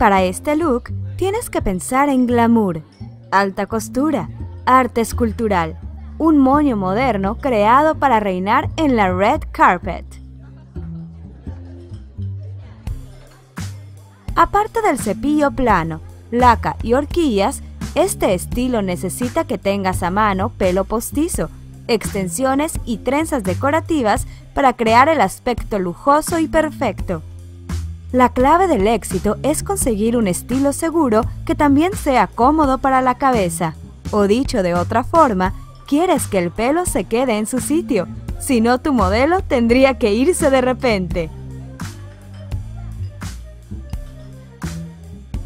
Para este look, tienes que pensar en glamour, alta costura, arte escultural, un moño moderno creado para reinar en la red carpet. Aparte del cepillo plano, laca y horquillas, este estilo necesita que tengas a mano pelo postizo, extensiones y trenzas decorativas para crear el aspecto lujoso y perfecto. La clave del éxito es conseguir un estilo seguro que también sea cómodo para la cabeza. O dicho de otra forma, quieres que el pelo se quede en su sitio, si no tu modelo tendría que irse de repente.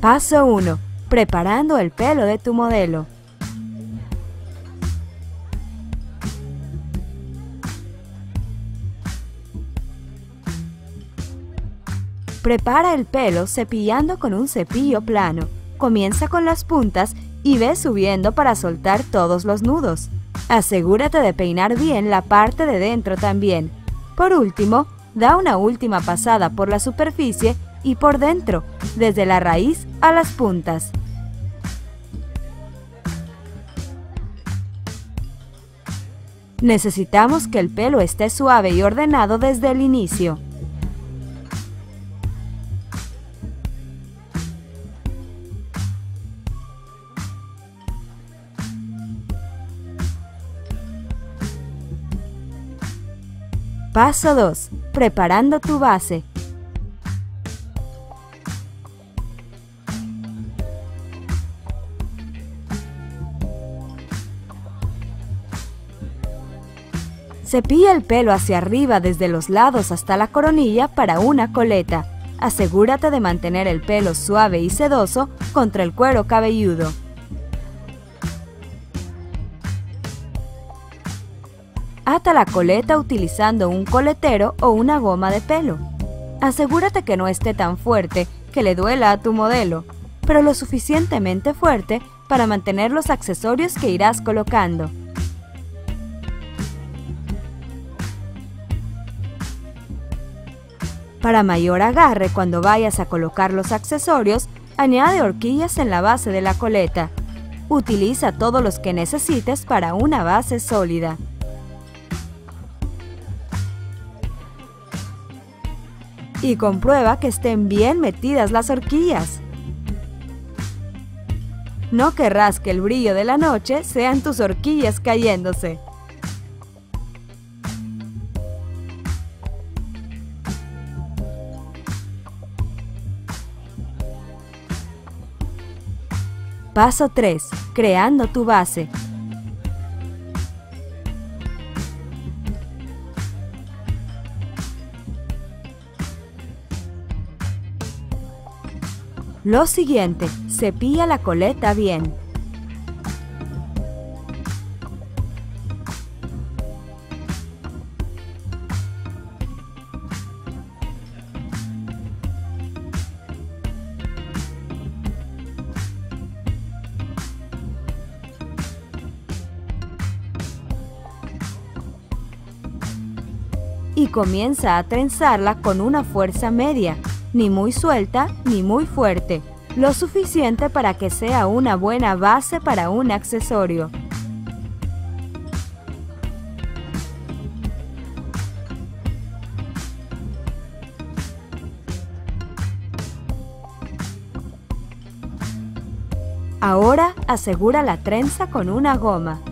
Paso 1. Preparando el pelo de tu modelo. Prepara el pelo cepillando con un cepillo plano. Comienza con las puntas y ve subiendo para soltar todos los nudos. Asegúrate de peinar bien la parte de dentro también. Por último, da una última pasada por la superficie y por dentro, desde la raíz a las puntas. Necesitamos que el pelo esté suave y ordenado desde el inicio. Paso 2. Preparando tu base. Cepilla el pelo hacia arriba desde los lados hasta la coronilla para una coleta. Asegúrate de mantener el pelo suave y sedoso contra el cuero cabelludo. Ata la coleta utilizando un coletero o una goma de pelo. Asegúrate que no esté tan fuerte que le duela a tu modelo, pero lo suficientemente fuerte para mantener los accesorios que irás colocando. Para mayor agarre cuando vayas a colocar los accesorios, añade horquillas en la base de la coleta. Utiliza todos los que necesites para una base sólida. Y comprueba que estén bien metidas las horquillas. No querrás que el brillo de la noche sean tus horquillas cayéndose. Paso 3. Creando tu base. Lo siguiente, cepilla la coleta bien. y comienza a trenzarla con una fuerza media ni muy suelta ni muy fuerte, lo suficiente para que sea una buena base para un accesorio. Ahora asegura la trenza con una goma.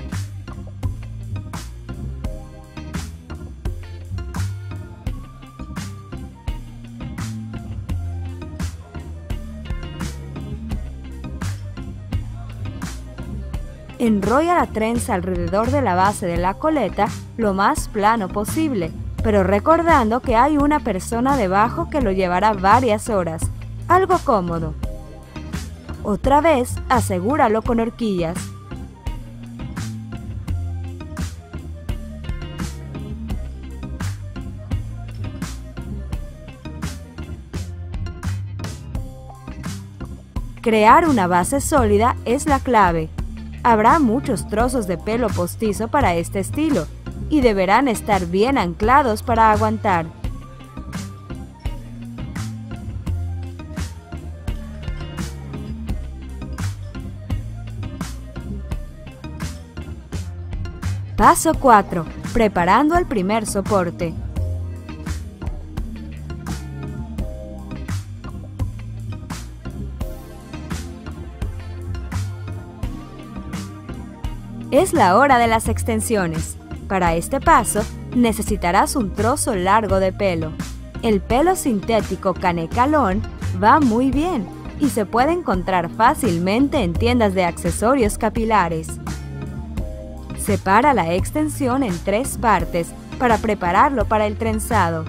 Enrolla la trenza alrededor de la base de la coleta lo más plano posible, pero recordando que hay una persona debajo que lo llevará varias horas. Algo cómodo. Otra vez, asegúralo con horquillas. Crear una base sólida es la clave. Habrá muchos trozos de pelo postizo para este estilo y deberán estar bien anclados para aguantar. Paso 4. Preparando el primer soporte. Es la hora de las extensiones. Para este paso, necesitarás un trozo largo de pelo. El pelo sintético canecalón va muy bien y se puede encontrar fácilmente en tiendas de accesorios capilares. Separa la extensión en tres partes para prepararlo para el trenzado.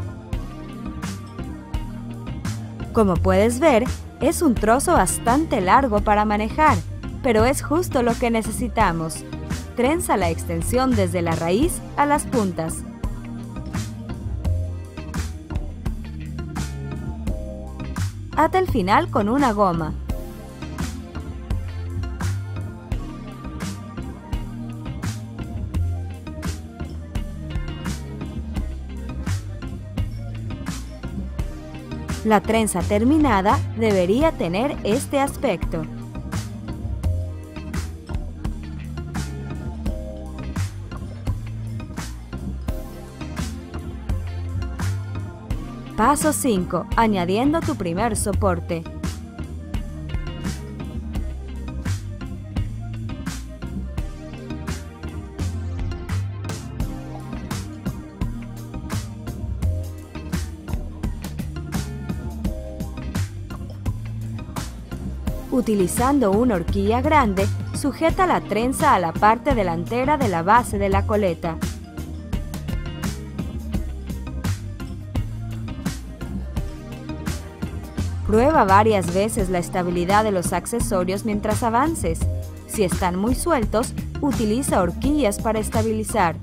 Como puedes ver, es un trozo bastante largo para manejar, pero es justo lo que necesitamos trenza la extensión desde la raíz a las puntas. Ata el final con una goma. La trenza terminada debería tener este aspecto. Paso 5. Añadiendo tu primer soporte. Utilizando una horquilla grande, sujeta la trenza a la parte delantera de la base de la coleta. Prueba varias veces la estabilidad de los accesorios mientras avances. Si están muy sueltos, utiliza horquillas para estabilizar.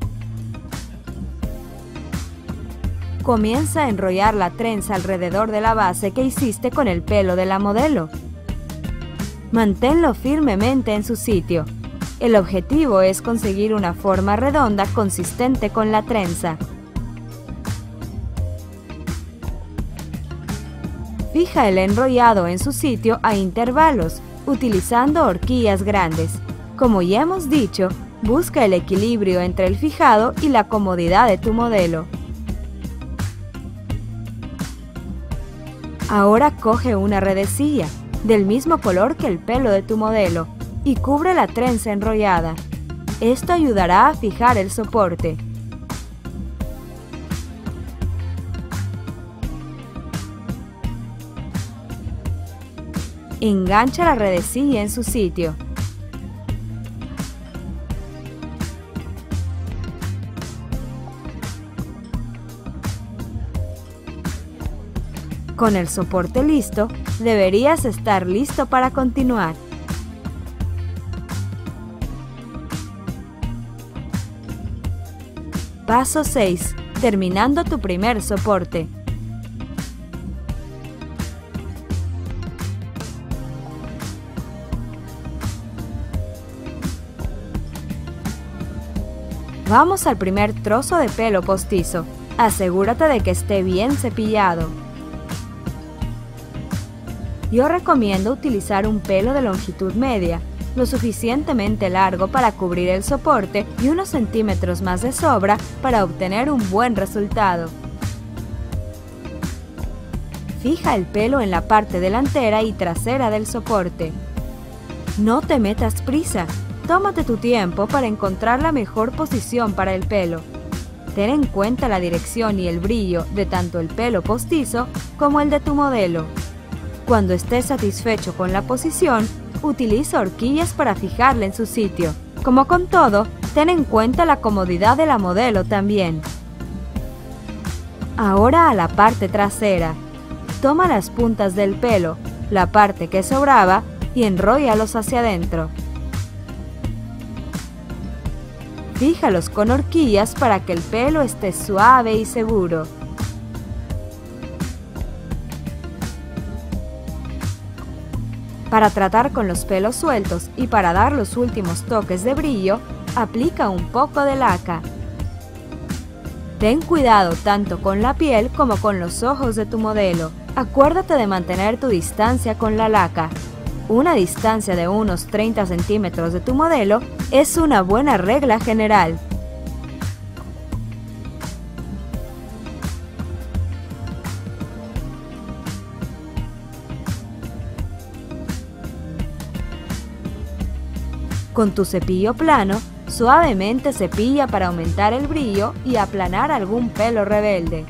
Comienza a enrollar la trenza alrededor de la base que hiciste con el pelo de la modelo. Manténlo firmemente en su sitio. El objetivo es conseguir una forma redonda consistente con la trenza. Fija el enrollado en su sitio a intervalos, utilizando horquillas grandes. Como ya hemos dicho, busca el equilibrio entre el fijado y la comodidad de tu modelo. Ahora coge una redecilla, del mismo color que el pelo de tu modelo, y cubre la trenza enrollada. Esto ayudará a fijar el soporte. Engancha la redecilla en su sitio. Con el soporte listo, deberías estar listo para continuar. Paso 6. Terminando tu primer soporte. Vamos al primer trozo de pelo postizo. Asegúrate de que esté bien cepillado. Yo recomiendo utilizar un pelo de longitud media, lo suficientemente largo para cubrir el soporte y unos centímetros más de sobra para obtener un buen resultado. Fija el pelo en la parte delantera y trasera del soporte. No te metas prisa, Tómate tu tiempo para encontrar la mejor posición para el pelo. Ten en cuenta la dirección y el brillo de tanto el pelo postizo como el de tu modelo. Cuando estés satisfecho con la posición, utiliza horquillas para fijarla en su sitio. Como con todo, ten en cuenta la comodidad de la modelo también. Ahora a la parte trasera. Toma las puntas del pelo, la parte que sobraba, y enróllalos hacia adentro. Fíjalos con horquillas para que el pelo esté suave y seguro. Para tratar con los pelos sueltos y para dar los últimos toques de brillo, aplica un poco de laca. Ten cuidado tanto con la piel como con los ojos de tu modelo. Acuérdate de mantener tu distancia con la laca una distancia de unos 30 centímetros de tu modelo es una buena regla general. Con tu cepillo plano, suavemente cepilla para aumentar el brillo y aplanar algún pelo rebelde.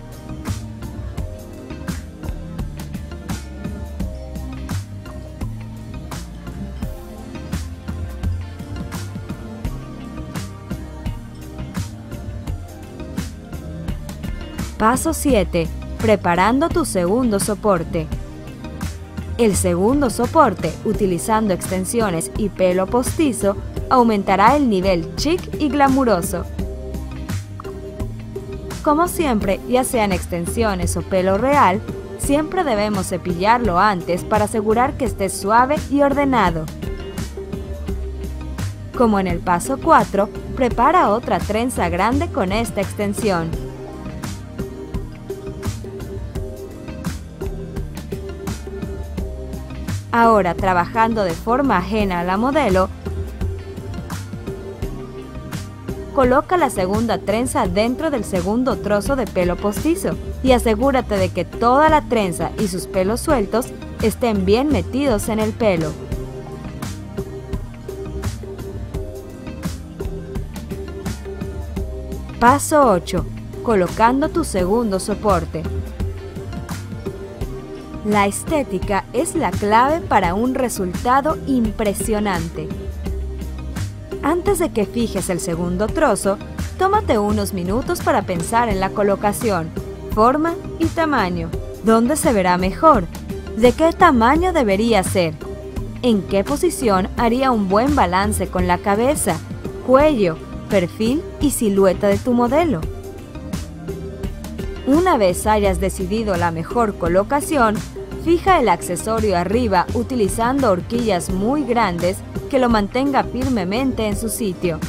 Paso 7. Preparando tu segundo soporte. El segundo soporte, utilizando extensiones y pelo postizo, aumentará el nivel chic y glamuroso. Como siempre, ya sean extensiones o pelo real, siempre debemos cepillarlo antes para asegurar que esté suave y ordenado. Como en el paso 4, prepara otra trenza grande con esta extensión. Ahora, trabajando de forma ajena a la modelo, coloca la segunda trenza dentro del segundo trozo de pelo postizo y asegúrate de que toda la trenza y sus pelos sueltos estén bien metidos en el pelo. Paso 8. Colocando tu segundo soporte. La estética es la clave para un resultado impresionante. Antes de que fijes el segundo trozo, tómate unos minutos para pensar en la colocación, forma y tamaño. ¿Dónde se verá mejor? ¿De qué tamaño debería ser? ¿En qué posición haría un buen balance con la cabeza, cuello, perfil y silueta de tu modelo? Una vez hayas decidido la mejor colocación, fija el accesorio arriba utilizando horquillas muy grandes que lo mantenga firmemente en su sitio.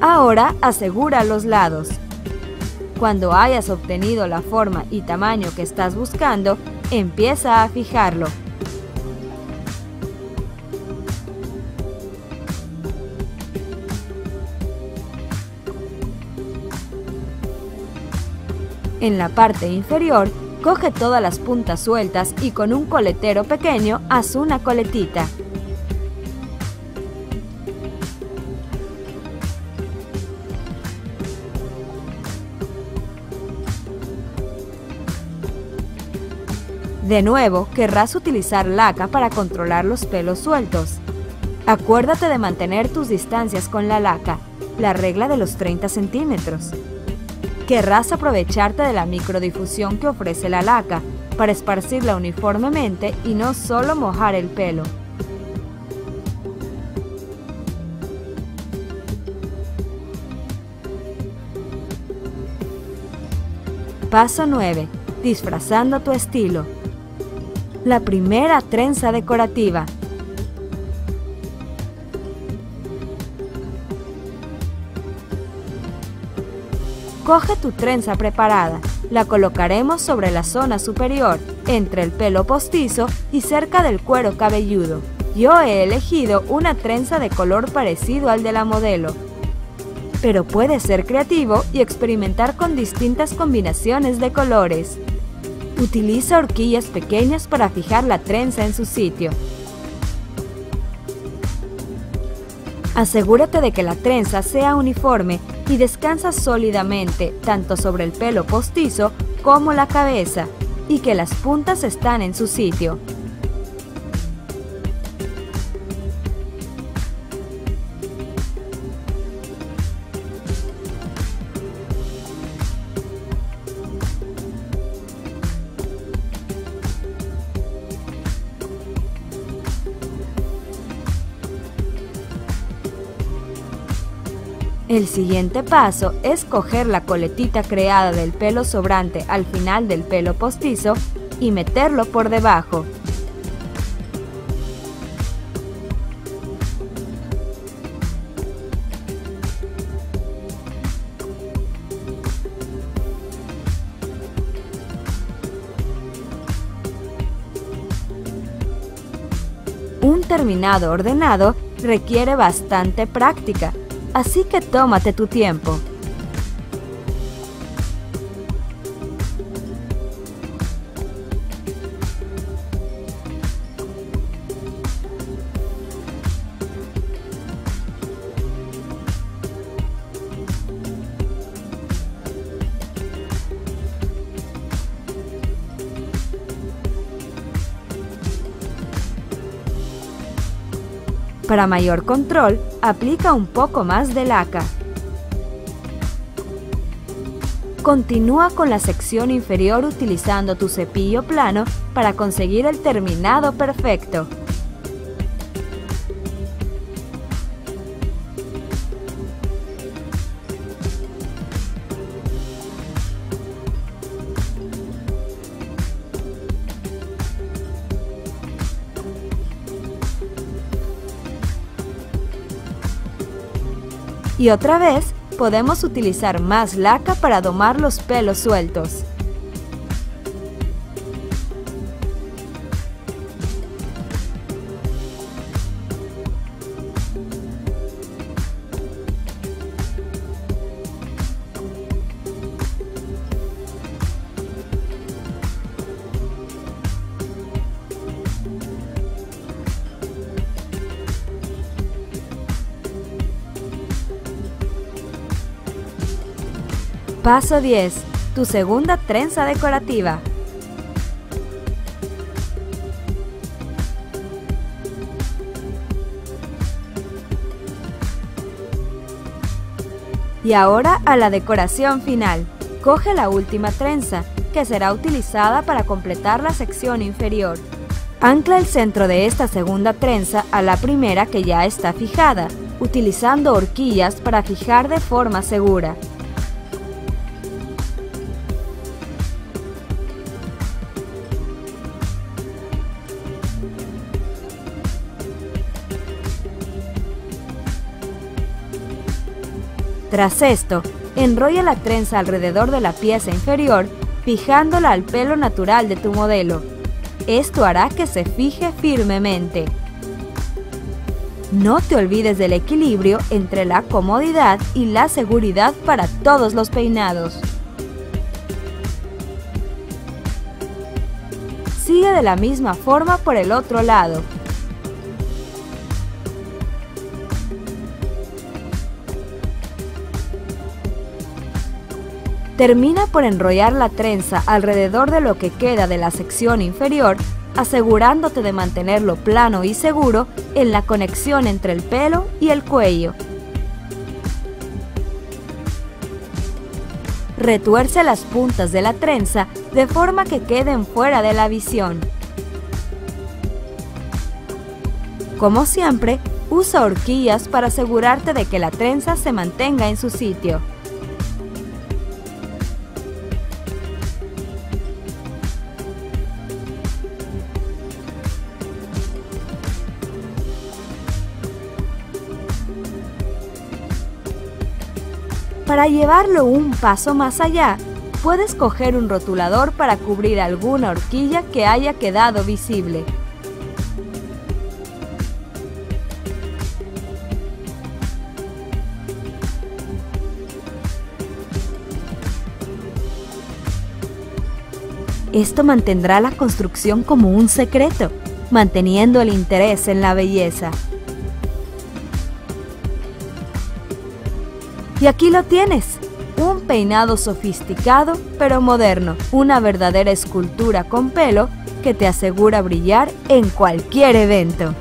Ahora asegura los lados. Cuando hayas obtenido la forma y tamaño que estás buscando, empieza a fijarlo. En la parte inferior, coge todas las puntas sueltas y con un coletero pequeño haz una coletita. De nuevo, querrás utilizar laca para controlar los pelos sueltos. Acuérdate de mantener tus distancias con la laca, la regla de los 30 centímetros querrás aprovecharte de la microdifusión que ofrece la laca para esparcirla uniformemente y no solo mojar el pelo. Paso 9. Disfrazando tu estilo. La primera trenza decorativa. Coge tu trenza preparada, la colocaremos sobre la zona superior, entre el pelo postizo y cerca del cuero cabelludo. Yo he elegido una trenza de color parecido al de la modelo, pero puedes ser creativo y experimentar con distintas combinaciones de colores. Utiliza horquillas pequeñas para fijar la trenza en su sitio. Asegúrate de que la trenza sea uniforme y descansa sólidamente tanto sobre el pelo postizo como la cabeza y que las puntas están en su sitio. El siguiente paso es coger la coletita creada del pelo sobrante al final del pelo postizo y meterlo por debajo. Un terminado ordenado requiere bastante práctica así que tómate tu tiempo. Para mayor control, aplica un poco más de laca. Continúa con la sección inferior utilizando tu cepillo plano para conseguir el terminado perfecto. Y otra vez, podemos utilizar más laca para domar los pelos sueltos. Paso 10. Tu segunda trenza decorativa. Y ahora a la decoración final. Coge la última trenza, que será utilizada para completar la sección inferior. Ancla el centro de esta segunda trenza a la primera que ya está fijada, utilizando horquillas para fijar de forma segura. Tras esto, enrolla la trenza alrededor de la pieza inferior, fijándola al pelo natural de tu modelo. Esto hará que se fije firmemente. No te olvides del equilibrio entre la comodidad y la seguridad para todos los peinados. Sigue de la misma forma por el otro lado, Termina por enrollar la trenza alrededor de lo que queda de la sección inferior, asegurándote de mantenerlo plano y seguro en la conexión entre el pelo y el cuello. Retuerce las puntas de la trenza de forma que queden fuera de la visión. Como siempre, usa horquillas para asegurarte de que la trenza se mantenga en su sitio. Para llevarlo un paso más allá, puedes coger un rotulador para cubrir alguna horquilla que haya quedado visible. Esto mantendrá la construcción como un secreto, manteniendo el interés en la belleza. Y aquí lo tienes, un peinado sofisticado pero moderno, una verdadera escultura con pelo que te asegura brillar en cualquier evento.